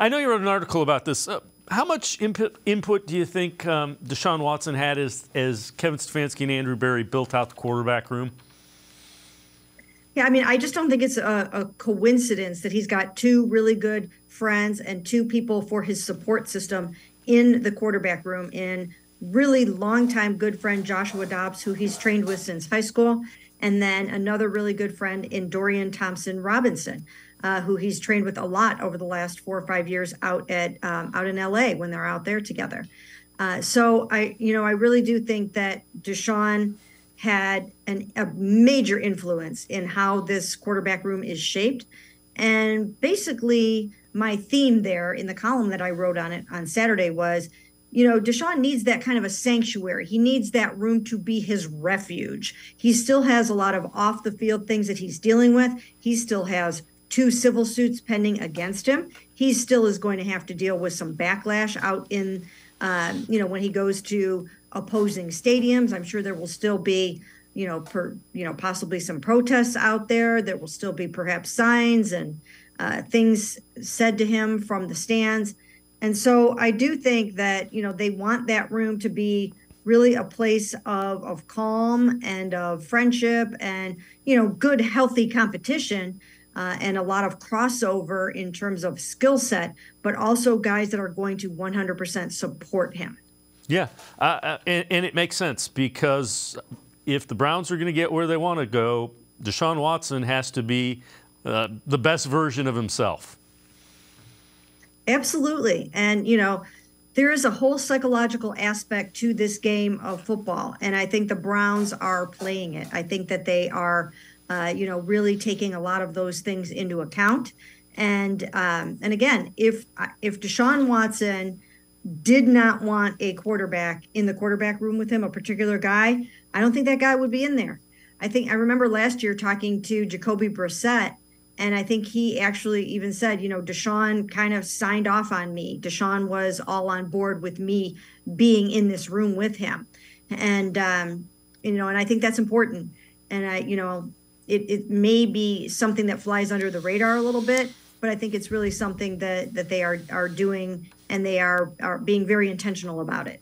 I know you wrote an article about this. Uh, how much input, input do you think um, Deshaun Watson had as, as Kevin Stefanski and Andrew Berry built out the quarterback room? Yeah, I mean, I just don't think it's a, a, coincidence that he's got two really good friends and two people for his support system in the quarterback room in really longtime good friend Joshua Dobbs, who he's trained with since high school, and then another really good friend in Dorian Thompson Robinson, uh, who he's trained with a lot over the last four or five years out at um, out in LA when they're out there together. Uh, so I, you know, I really do think that Deshaun had an, a major influence in how this quarterback room is shaped, and basically my theme there in the column that I wrote on it on Saturday was you know, Deshaun needs that kind of a sanctuary. He needs that room to be his refuge. He still has a lot of off the field things that he's dealing with. He still has two civil suits pending against him. He still is going to have to deal with some backlash out in, um, you know, when he goes to opposing stadiums. I'm sure there will still be, you know, per, you know, possibly some protests out there. There will still be perhaps signs and uh, things said to him from the stands. And so I do think that, you know, they want that room to be really a place of, of calm and of friendship and, you know, good, healthy competition. Uh, and a lot of crossover in terms of skill set, but also guys that are going to 100% support him. Yeah, uh, uh, and, and, it makes sense because if the Browns are going to get where they want to go, Deshaun Watson has to be uh, the best version of himself. Absolutely. And, you know, there is a whole psychological aspect to this game of football. And I think the Browns are playing it. I think that they are, uh, you know, really taking a lot of those things into account. And um, and again, if if Deshaun Watson did not want a quarterback in the quarterback room with him, a particular guy, I don't think that guy would be in there. I think I remember last year talking to Jacoby Brissett and I think he actually even said, you know, Deshaun kind of signed off on me. Deshaun was all on board with me being in this room with him. And, um, you know, and I think that's important. And I, you know, it, it may be something that flies under the radar a little bit, but I think it's really something that, that they are, are doing and they are, are being very intentional about it.